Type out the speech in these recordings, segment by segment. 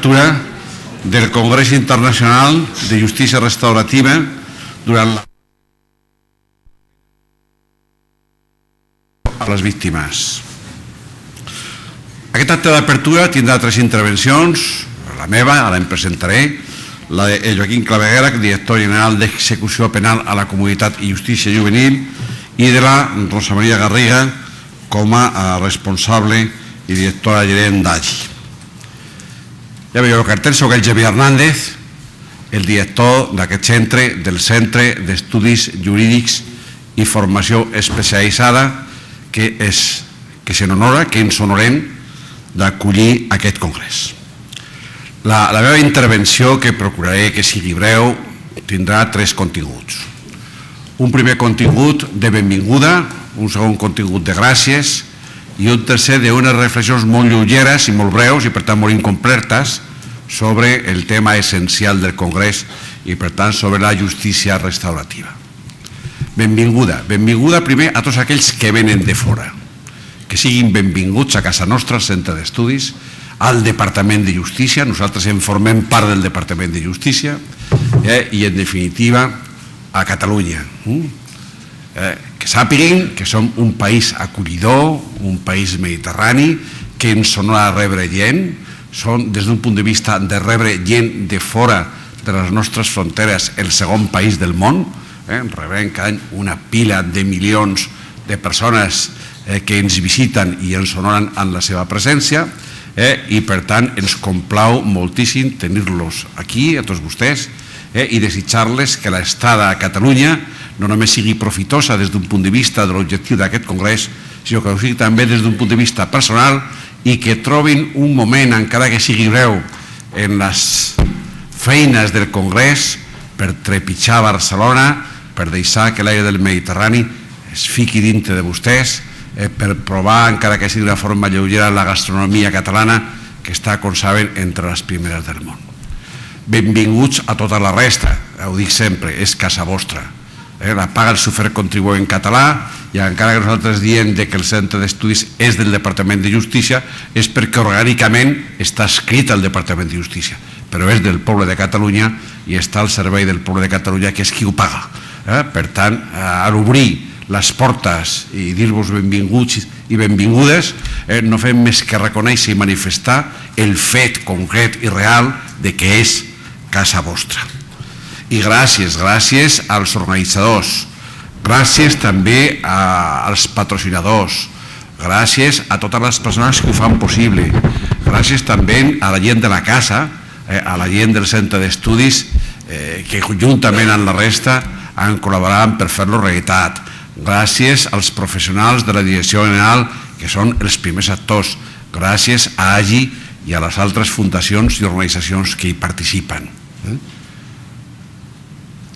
del Congrés Internacional de Justícia Restaurativa durant la a les víctimes. Aquest acte d'apertura tindrà tres intervencions, la meva, ara em presentaré, la de Joaquín Claveguera, director general d'Execució Penal a la Comunitat i Justícia Juvenil, i de la Rosa Maria Garriga com a responsable i directora gerent d'AGI. Ja veieu el cartell, soc el Javier Hernández, el director d'aquest centre, del Centre d'Estudis Jurídics i Formació Especialitzada, que, és, que se n'honora, que ens honorem d'acollir aquest congrés. La, la meva intervenció, que procuraré que sigui breu, tindrà tres continguts. Un primer contingut de benvinguda, un segon contingut de gràcies i un tercer d'unes reflexions molt lleugeres i molt breus i per tant molt incompletes sobre el tema essencial del Congrés i per tant sobre la justícia restaurativa. Benvinguda, benvinguda primer a tots aquells que venen de fora, que siguin benvinguts a casa nostra, al centre d'estudis, al Departament de Justícia, nosaltres en formem part del Departament de Justícia, eh, i en definitiva a Catalunya. Eh, que sàpiguen que som un país acollidor, un país mediterrani, que ens sonora rebre gent, són des d'un punt de vista de rebre gent de fora de les nostres fronteres el segon país del món, eh? rebem cada any una pila de milions de persones eh, que ens visiten i ens honoren en la seva presència eh? i per tant ens complau moltíssim tenir-los aquí, a tots vostès, eh? i desitjar-les que l'estada a Catalunya no només sigui profitosa des d'un punt de vista de l'objectiu d'aquest congrés, sinó que ho sigui també des d'un punt de vista personal i que trobin un moment, encara que sigui breu, en les feines del congrés per trepitjar Barcelona, per deixar que l'aire del Mediterrani es fiqui dintre de vostès, eh, per provar, encara que sigui d'una forma lleugera, la gastronomia catalana, que està, com saben, entre les primeres del món. Benvinguts a tota la resta, ho dic sempre, és casa vostra eh, la paga el sofert contribuent català i encara que nosaltres diem que el centre d'estudis és del Departament de Justícia és perquè orgànicament està escrit al Departament de Justícia però és del poble de Catalunya i està al servei del poble de Catalunya que és qui ho paga eh? per tant, a l'obrir les portes i dir-vos benvinguts i benvingudes eh, no fem més que reconèixer i manifestar el fet concret i real de que és casa vostra i gràcies, gràcies als organitzadors, gràcies també a, als patrocinadors, gràcies a totes les persones que ho fan possible, gràcies també a la gent de la casa, eh, a la gent del centre d'estudis, eh, que juntament amb la resta han col·laborat per fer-lo realitat, gràcies als professionals de la Direcció General, que són els primers actors, gràcies a AGI i a les altres fundacions i organitzacions que hi participen. Eh?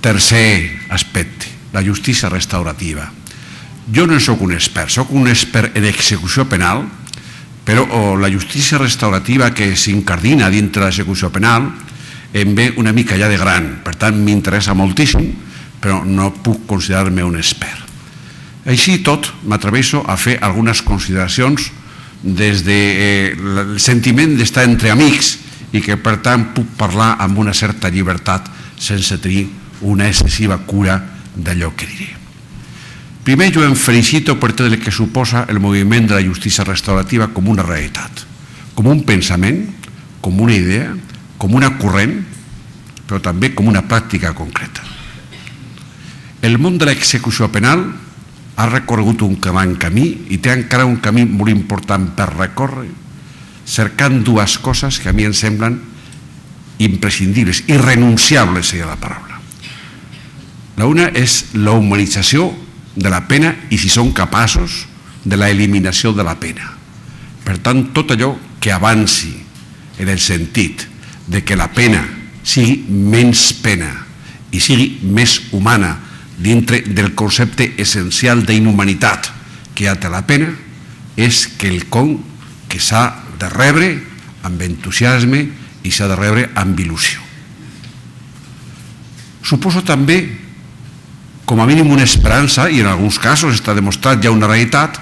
Tercer aspecte, la justícia restaurativa. Jo no sóc un expert, sóc un expert en execució penal, però la justícia restaurativa que s'incardina dintre l'execució penal em ve una mica ja de gran, per tant m'interessa moltíssim, però no puc considerar-me un expert. Així tot, m'atrevesso a fer algunes consideracions des del de, eh, sentiment d'estar entre amics i que per tant puc parlar amb una certa llibertat sense tenir una excessiva cura d'allò que diré. Primer jo em felicito per tot el que suposa el moviment de la justícia restaurativa com una realitat, com un pensament, com una idea, com una corrent, però també com una pràctica concreta. El món de l'execució penal ha recorregut un gran camí i té encara un camí molt important per recórrer, cercant dues coses que a mi em semblen imprescindibles, irrenunciables seria la paraula. La una és la humanització de la pena i si són capaços de la eliminació de la pena. Per tant, tot allò que avanci en el sentit de que la pena sigui menys pena i sigui més humana dintre del concepte essencial d'inhumanitat que ha la pena és que el con que s'ha de rebre amb entusiasme i s'ha de rebre amb il·lusió. Suposo també com a mínim una esperança, i en alguns casos està demostrat ja una realitat,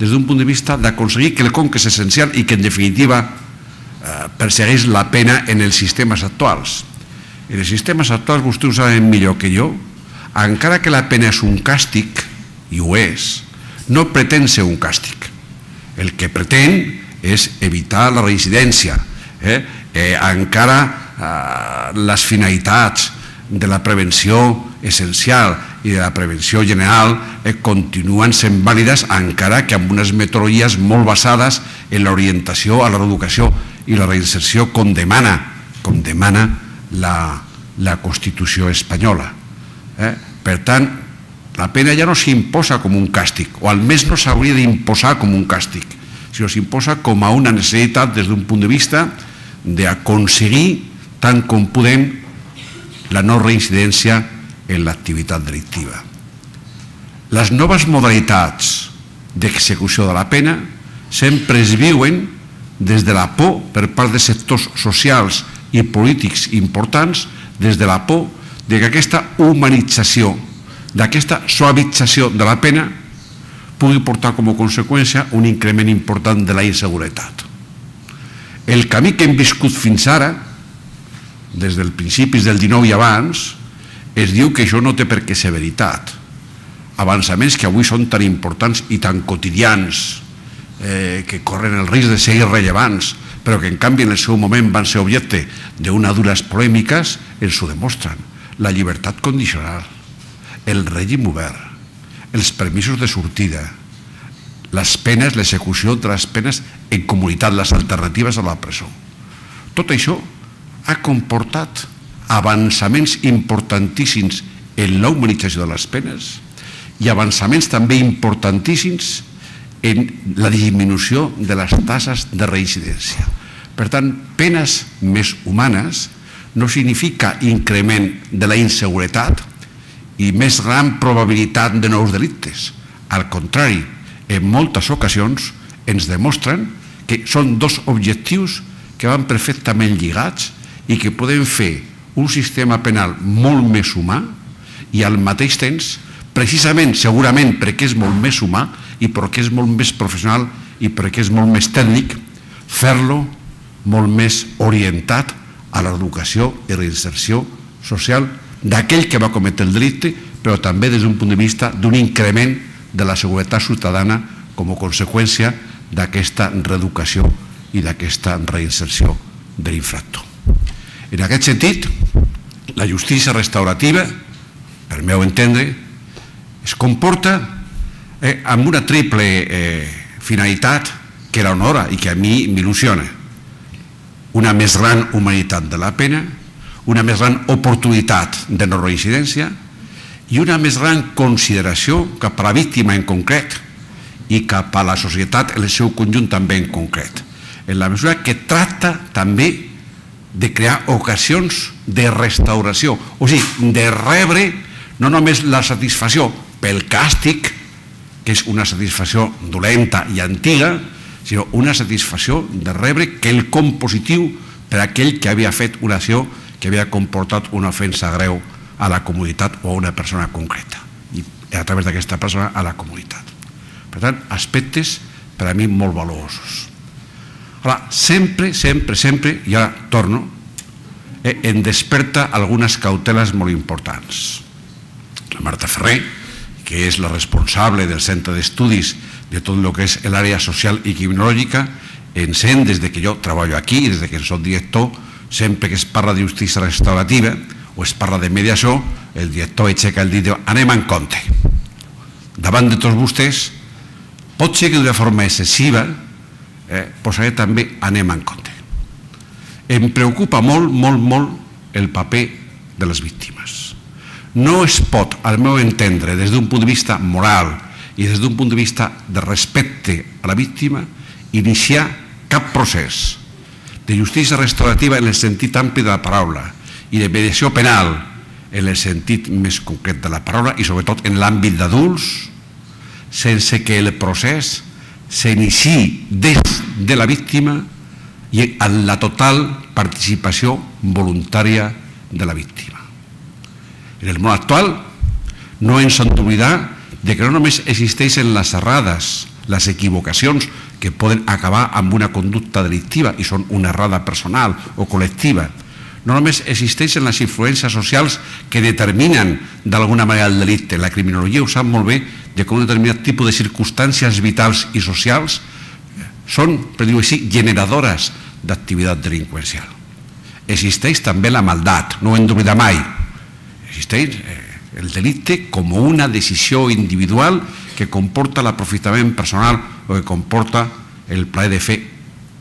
des d'un punt de vista d'aconseguir que és essencial i que en definitiva eh, persegueix la pena en els sistemes actuals. En els sistemes actuals, vostès ho saben millor que jo, encara que la pena és un càstig, i ho és, no pretén ser un càstig. El que pretén és evitar la reincidència. Eh? Eh, encara eh, les finalitats de la prevenció essencial i de la prevenció general eh, continuen sent vàlides encara que amb unes metodologies molt basades en l'orientació a la reeducació i la reinserció com demana, com demana la, la Constitució espanyola. Eh? Per tant, la pena ja no s'imposa com un càstig, o almenys no s'hauria d'imposar com un càstig, sinó s'imposa com a una necessitat des d'un punt de vista d'aconseguir tant com podem la no reincidència en l'activitat delictiva. Les noves modalitats d'execució de la pena sempre es viuen des de la por per part de sectors socials i polítics importants, des de la por de que aquesta humanització, d'aquesta suavització de la pena pugui portar com a conseqüència un increment important de la inseguretat. El camí que hem viscut fins ara, des del principis del 19 i abans, es diu que això no té per què ser veritat. Avançaments que avui són tan importants i tan quotidians, eh, que corren el risc de ser irrellevants, però que en canvi en el seu moment van ser objecte d'unes dures polèmiques, ens ho demostren. La llibertat condicional, el règim obert, els permisos de sortida, les penes, l'execució de les penes en comunitat, les alternatives a la presó. Tot això ha comportat avançaments importantíssims en la humanització de les penes i avançaments també importantíssims en la disminució de les tasses de reincidència. Per tant, penes més humanes no significa increment de la inseguretat i més gran probabilitat de nous delictes. Al contrari, en moltes ocasions ens demostren que són dos objectius que van perfectament lligats i que podem fer un sistema penal molt més humà i al mateix temps, precisament, segurament perquè és molt més humà i perquè és molt més professional i perquè és molt més tècnic, fer-lo molt més orientat a l'educació i reinserció social d'aquell que va cometre el delicte, però també des d'un punt de vista d'un increment de la seguretat ciutadana com a conseqüència d'aquesta reeducació i d'aquesta reinserció de l'infractor. En aquest sentit, la justícia restaurativa, per meu entendre, es comporta eh, amb una triple eh, finalitat que l'honora i que a mi m'il·lusiona. Una més gran humanitat de la pena, una més gran oportunitat de no reincidència i una més gran consideració cap a la víctima en concret i cap a la societat en el seu conjunt també en concret. En la mesura que tracta també de crear ocasions de restauració, o sigui, de rebre no només la satisfacció pel càstig, que és una satisfacció dolenta i antiga, sinó una satisfacció de rebre quelcom positiu per aquell que havia fet una acció que havia comportat una ofensa greu a la comunitat o a una persona concreta i a través d'aquesta persona a la comunitat. Per tant, aspectes per a mi molt valuosos. Ara, sempre, sempre, sempre, i ara torno, eh, em desperta algunes cauteles molt importants. La Marta Ferrer, que és la responsable del centre d'estudis de tot el que és l'àrea social i criminològica, en sent des de que jo treballo aquí, des de que soc director, sempre que es parla de justícia restaurativa o es parla de mediació, el director aixeca el dit, anem en compte. Davant de tots vostès, pot ser que d'una forma excessiva, eh, posaré també anem en compte. Em preocupa molt, molt, molt el paper de les víctimes no es pot, al meu entendre, des d'un punt de vista moral i des d'un punt de vista de respecte a la víctima, iniciar cap procés de justícia restaurativa en el sentit ampli de la paraula i de mediació penal en el sentit més concret de la paraula i sobretot en l'àmbit d'adults sense que el procés s'iniciï des de la víctima i en la total participació voluntària de la víctima. En el món actual no ens hem d'oblidar de que no només existeixen les errades les equivocacions que poden acabar amb una conducta delictiva i són una errada personal o col·lectiva. No només existeixen les influències socials que determinen d'alguna manera el delicte. La criminologia ho sap molt bé de com un determinat tipus de circumstàncies vitals i socials són, per dir-ho així, generadores d'activitat delinqüencial. Existeix també la maldat, no ho hem d'oblidar mai. Existeix eh, el delicte com una decisió individual que comporta l'aprofitament personal o que comporta el plaer de fer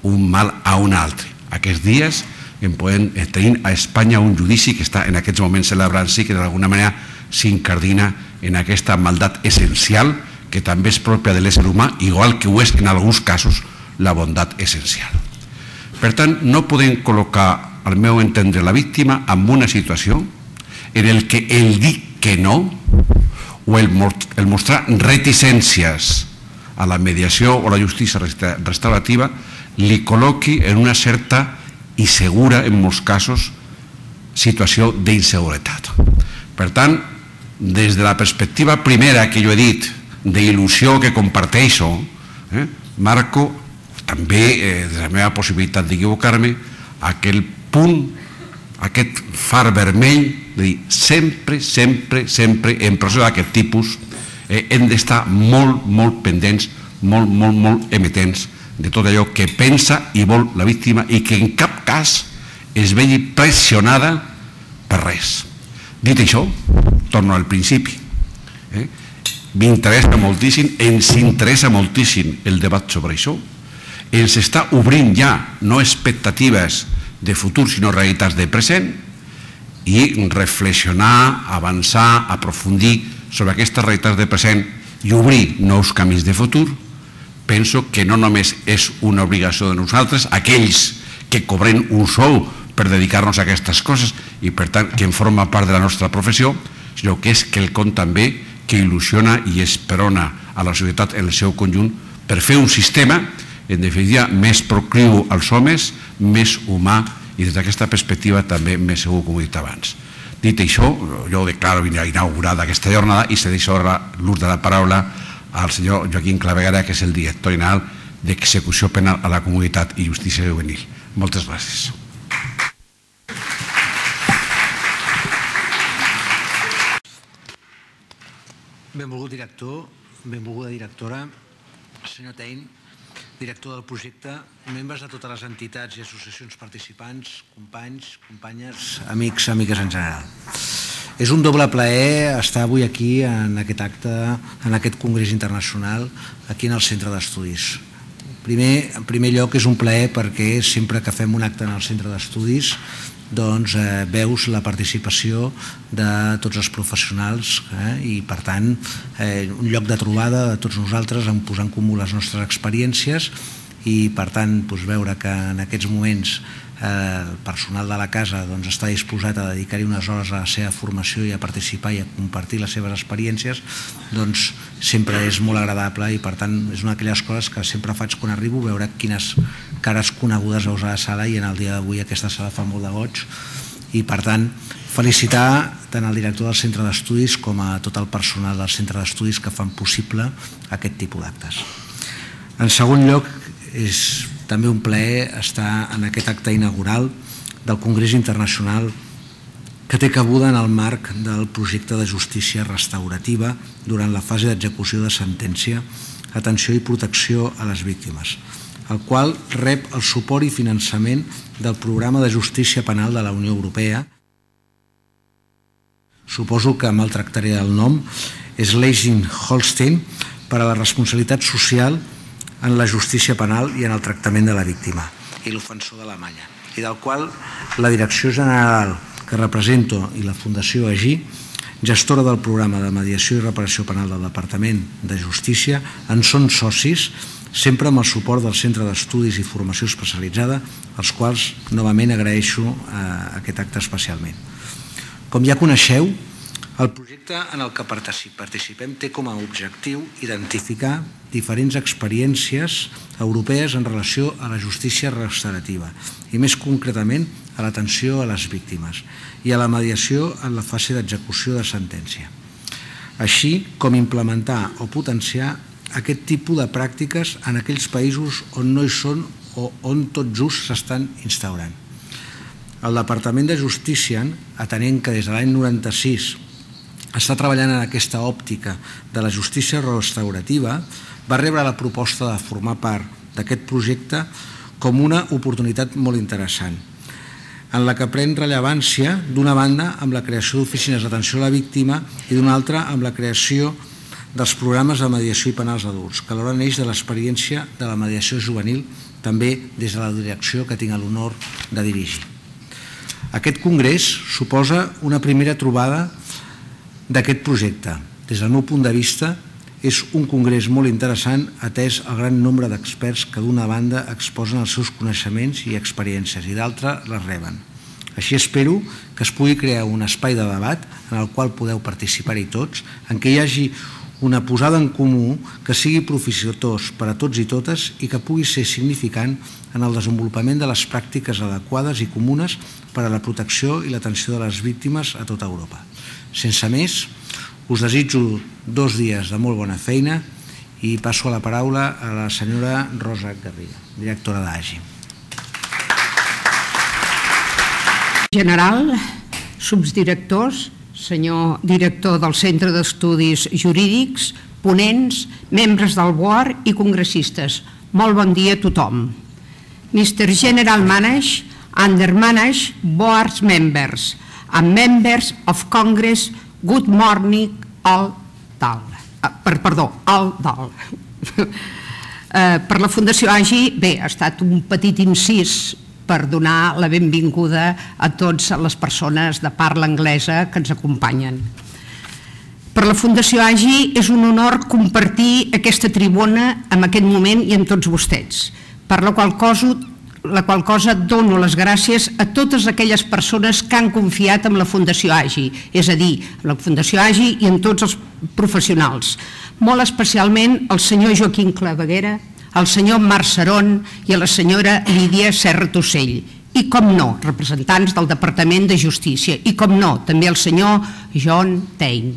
un mal a un altre. Aquests dies en podem tenir a Espanya un judici que està en aquests moments celebrant-se que d'alguna manera s'incardina en aquesta maldat essencial que també és pròpia de l'ésser humà, igual que ho és en alguns casos la bondat essencial. Per tant, no podem col·locar, al meu entendre, la víctima en una situació en el que el dir que no o el, el mostrar reticències a la mediació o la justícia restaurativa li col·loqui en una certa i segura, en molts casos, situació d'inseguretat. Per tant, des de la perspectiva primera que jo he dit, d'il·lusió que comparteixo, eh, marco també, eh, de la meva possibilitat d'equivocar-me, aquell punt, aquest far vermell, de dir, sempre, sempre, sempre, en procés d'aquest tipus, eh, hem d'estar molt, molt pendents, molt, molt, molt emetents de tot allò que pensa i vol la víctima i que en cap cas es vegi pressionada per res. Dit això, torno al principi. Eh? M'interessa moltíssim, ens interessa moltíssim el debat sobre això. Ens està obrint ja no expectatives de futur, sinó realitats de present, i reflexionar, avançar, aprofundir sobre aquestes realitats de present i obrir nous camins de futur, penso que no només és una obligació de nosaltres, aquells que cobren un sou per dedicar-nos a aquestes coses i per tant que en forma part de la nostra professió, sinó que és quelcom també que il·lusiona i esperona a la societat en el seu conjunt per fer un sistema, en definitiva, més procliu als homes, més humà i des d'aquesta perspectiva també més segur, com he dit abans. Dit això, jo declaro inaugurada aquesta jornada i se deixo l'ús de la paraula al senyor Joaquim Clavegara, que és el director general d'execució penal a la comunitat i justícia juvenil. Moltes gràcies. Benvolgut director, benvolguda directora, senyor Tein, director del projecte, membres de totes les entitats i associacions participants, companys, companyes, amics, amigues en general. És un doble plaer estar avui aquí en aquest acte, en aquest congrés internacional, aquí en el centre d'estudis. Primer, en primer lloc és un plaer perquè sempre que fem un acte en el centre d'estudis doncs, eh, veus la participació de tots els professionals eh, i per tant eh, un lloc de trobada de tots nosaltres en posar en comú les nostres experiències i per tant doncs, veure que en aquests moments el personal de la casa doncs, està disposat a dedicar-hi unes hores a la seva formació i a participar i a compartir les seves experiències, doncs sempre és molt agradable i per tant és una d'aquelles coses que sempre faig quan arribo, veure quines cares conegudes veus a la sala i en el dia d'avui aquesta sala fa molt de goig i per tant felicitar tant el director del centre d'estudis com a tot el personal del centre d'estudis que fan possible aquest tipus d'actes. En segon lloc, és també un plaer estar en aquest acte inaugural del Congrés Internacional que té cabuda en el marc del projecte de justícia restaurativa durant la fase d'execució de sentència, atenció i protecció a les víctimes, el qual rep el suport i finançament del Programa de Justícia Penal de la Unió Europea. Suposo que maltractaré el nom, és Schleswig-Holstein per a la responsabilitat social en la justícia penal i en el tractament de la víctima i l'ofensor d'Alemanya i del qual la Direcció General que represento i la Fundació AGI gestora del programa de mediació i reparació penal del Departament de Justícia en són socis sempre amb el suport del Centre d'Estudis i Formació Especialitzada als quals novament agraeixo eh, aquest acte especialment. Com ja coneixeu, el projecte en el que participem té com a objectiu identificar diferents experiències europees en relació a la justícia restaurativa i més concretament a l'atenció a les víctimes i a la mediació en la fase d'execució de sentència, així com implementar o potenciar aquest tipus de pràctiques en aquells països on no hi són o on tot just s'estan instaurant. El Departament de Justícia, atenent que des de l'any 96 està treballant en aquesta òptica de la justícia restaurativa, va rebre la proposta de formar part d'aquest projecte com una oportunitat molt interessant, en la que pren rellevància d'una banda amb la creació d'oficines d'atenció a la víctima i d'una altra amb la creació dels programes de mediació i penals adults, que alhora neix de l'experiència de la mediació juvenil, també des de la direcció que tinc l'honor de dirigir. Aquest congrés suposa una primera trobada d'aquest projecte. Des del meu punt de vista, és un congrés molt interessant atès el gran nombre d'experts que d'una banda exposen els seus coneixements i experiències i d'altra les reben. Així espero que es pugui crear un espai de debat en el qual podeu participar-hi tots, en què hi hagi una posada en comú que sigui profitós per a tots i totes i que pugui ser significant en el desenvolupament de les pràctiques adequades i comunes per a la protecció i l'atenció de les víctimes a tota Europa. Sense més, us desitjo dos dies de molt bona feina i passo a la paraula a la senyora Rosa Garriga, directora d'AGI. General, subdirectors, senyor director del Centre d'Estudis Jurídics, ponents, membres del board i congressistes. Molt bon dia a tothom. Mr. General Manager and the Manage Board Members and Members of Congress, good morning all dal. Ah, per, perdó, all dal. eh, per la Fundació AGI, bé, ha estat un petit incís per donar la benvinguda a totes les persones de parla anglesa que ens acompanyen. Per la Fundació AGI és un honor compartir aquesta tribuna en aquest moment i amb tots vostès, per la qual cosa, la qual cosa dono les gràcies a totes aquelles persones que han confiat en la Fundació AGI, és a dir, en la Fundació AGI i en tots els professionals, molt especialment el senyor Joaquim Claveguera, al senyor Marc Saron i a la senyora Lídia Serra Tossell, i com no, representants del Departament de Justícia, i com no, també el senyor John Tain.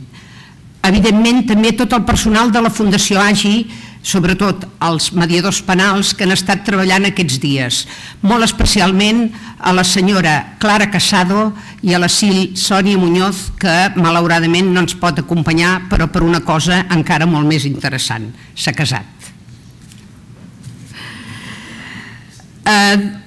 Evidentment, també tot el personal de la Fundació AGI, sobretot els mediadors penals que han estat treballant aquests dies, molt especialment a la senyora Clara Casado i a la Sil Sònia Muñoz, que malauradament no ens pot acompanyar, però per una cosa encara molt més interessant, s'ha casat. Eh,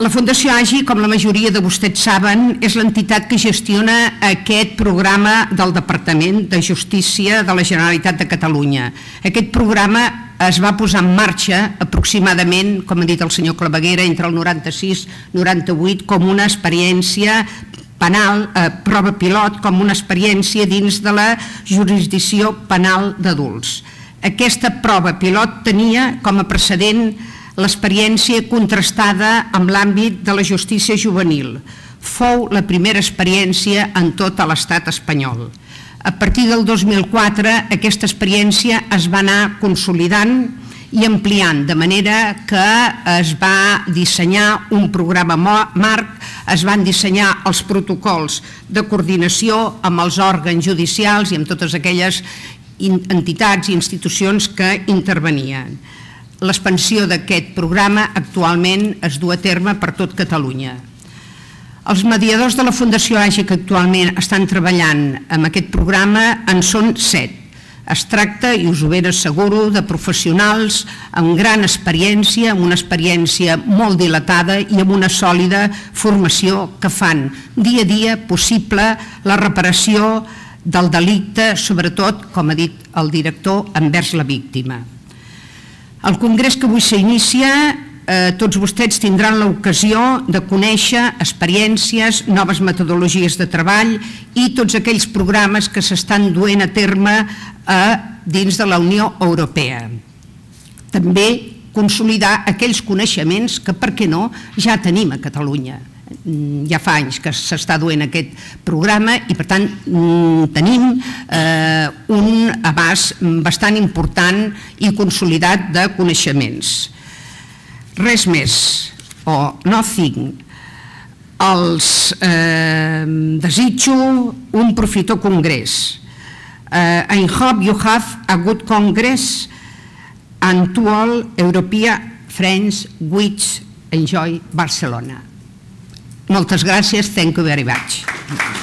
la Fundació AGI, com la majoria de vostès saben, és l'entitat que gestiona aquest programa del Departament de Justícia de la Generalitat de Catalunya. Aquest programa es va posar en marxa aproximadament, com ha dit el senyor Claveguera, entre el 96 i 98 com una experiència penal, eh, prova pilot, com una experiència dins de la jurisdicció penal d'adults. Aquesta prova pilot tenia com a precedent l'experiència contrastada amb l'àmbit de la justícia juvenil. Fou la primera experiència en tot l'estat espanyol. A partir del 2004 aquesta experiència es va anar consolidant i ampliant, de manera que es va dissenyar un programa marc, es van dissenyar els protocols de coordinació amb els òrgans judicials i amb totes aquelles entitats i institucions que intervenien. L'expansió d'aquest programa actualment es du a terme per tot Catalunya. Els mediadors de la Fundació AGI que actualment estan treballant amb aquest programa en són set. Es tracta, i us ho ben asseguro, de professionals amb gran experiència, amb una experiència molt dilatada i amb una sòlida formació que fan dia a dia possible la reparació del delicte, sobretot, com ha dit el director, envers la víctima. El congrés que avui s'inicia, eh, tots vostès tindran l'ocasió de conèixer experiències, noves metodologies de treball i tots aquells programes que s'estan duent a terme eh, dins de la Unió Europea. També consolidar aquells coneixements que, per què no, ja tenim a Catalunya ja fa anys que s'està duent aquest programa i per tant mm, tenim eh, un abast bastant important i consolidat de coneixements. Res més, o nothing. Els eh, desitjo un profitó congrés. Uh, I hope you have a good Congress and to all European friends which enjoy Barcelona. Moltes gràcies, thank you very much.